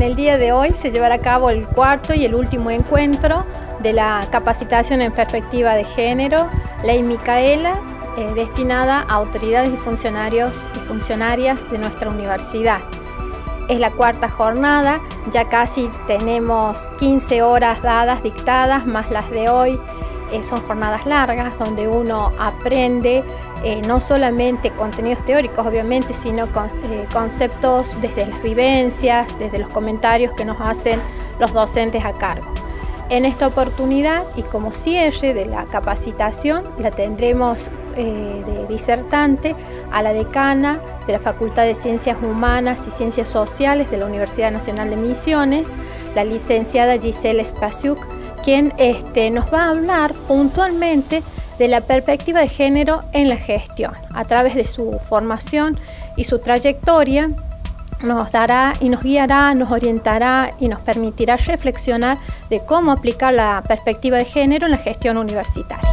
En el día de hoy se llevará a cabo el cuarto y el último encuentro de la capacitación en perspectiva de género, Ley Micaela, eh, destinada a autoridades y funcionarios y funcionarias de nuestra universidad. Es la cuarta jornada, ya casi tenemos 15 horas dadas, dictadas, más las de hoy. Eh, son jornadas largas donde uno aprende eh, no solamente contenidos teóricos, obviamente, sino eh, conceptos desde las vivencias, desde los comentarios que nos hacen los docentes a cargo. En esta oportunidad y como cierre de la capacitación la tendremos de disertante a la decana de la Facultad de Ciencias Humanas y Ciencias Sociales de la Universidad Nacional de Misiones, la licenciada Giselle Spasiuk, quien este, nos va a hablar puntualmente de la perspectiva de género en la gestión. A través de su formación y su trayectoria, nos dará y nos guiará, nos orientará y nos permitirá reflexionar de cómo aplicar la perspectiva de género en la gestión universitaria.